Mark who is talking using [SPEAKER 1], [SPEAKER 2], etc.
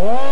[SPEAKER 1] Oh!